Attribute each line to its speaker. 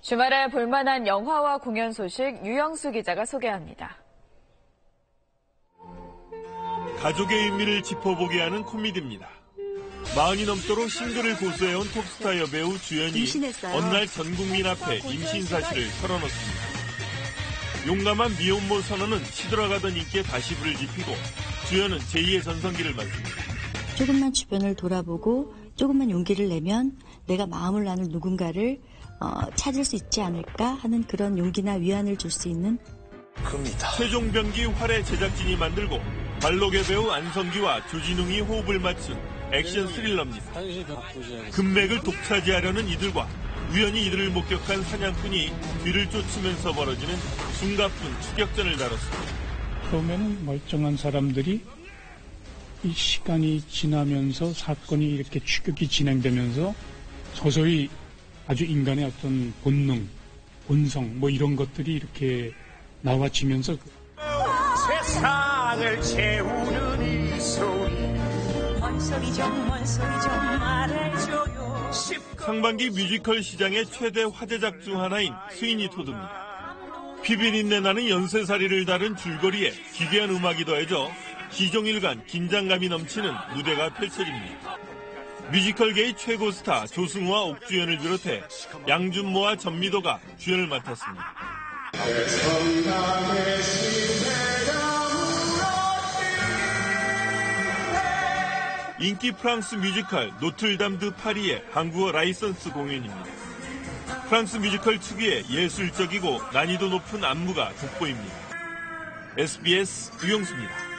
Speaker 1: 주말에 볼만한 영화와 공연 소식 유영수 기자가 소개합니다.
Speaker 2: 가족의 의미를 짚어보게 하는 코미디입니다. 마흔이 넘도록 싱글을 고수해온 톱스타 여배우 주연이. 어느 날 전 국민 앞에 임신 사실을 털어놓습니다. 용감한 미혼모 선언은 시들어가던 인기에 다시 불을 지피고 주연은 제2의 전성기를 맞습니다.
Speaker 3: 조금만 주변을 돌아보고 조금만 용기를 내면 내가 마음을 나눌 누군가를 어, 찾을 수 있지 않을까 하는 그런 용기나 위안을 줄 수 있는
Speaker 2: 최종 병기 활의 제작진이 만들고 발록의 배우 안성기와 조진웅이 호흡을 맞춘 액션 스릴러입니다. 금맥을 독차지하려는 이들과 우연히 이들을 목격한 사냥꾼이 뒤를 쫓으면서 벌어지는 숨가쁜 추격전을 다뤘습니다.
Speaker 4: 처음에는 멀쩡한 사람들이 이 시간이 지나면서 사건이 이렇게 추격이 진행되면서 서서히 아주 인간의 어떤 본능, 본성 뭐 이런 것들이 이렇게 나와지면서
Speaker 5: 세상을 채우는 이 소리
Speaker 6: 뭔 소리 좀뭔 소리 좀 말해줘요
Speaker 2: 상반기 뮤지컬 시장의 최대 화제작 중 하나인 스위니 토드입니다. 피비린내 나는 연쇄살이를 다룬 줄거리에 기괴한 음악이 더해져 기종일간 긴장감이 넘치는 무대가 펼쳐집니다. 뮤지컬계의 최고 스타 조승우와 옥주현을 비롯해 양준모와 전미도가 주연을 맡았습니다. 인기 프랑스 뮤지컬 노틀담 드 파리의 한국어 라이선스 공연입니다. 프랑스 뮤지컬 특유의 예술적이고 난이도 높은 안무가 돋보입니다. SBS 유영수입니다.